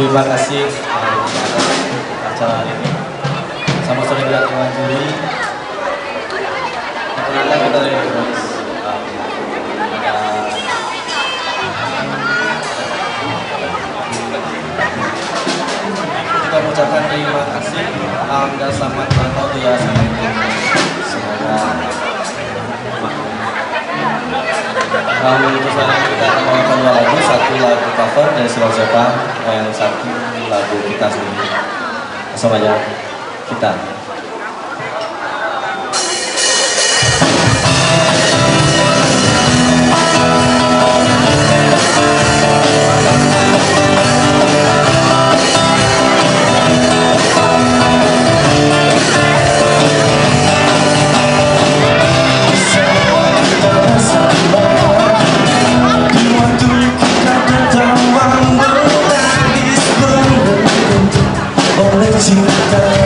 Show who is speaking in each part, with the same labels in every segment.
Speaker 1: Terima kasih acara hari ini. Sama sore juga teman juri. Perkenalkan kita dari. Um, kita mengucapkan terima kasih um, selamat ulang tahun ya semoga um, untuk sekarang kita akan lagu satu lagu cover dari Silau Siapa dan satu lagu kita sendiri. Aja kita you.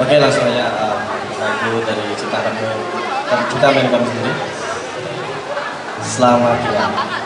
Speaker 1: Oke langsung aja uh, dari kami kita main kami sendiri. Selamat ya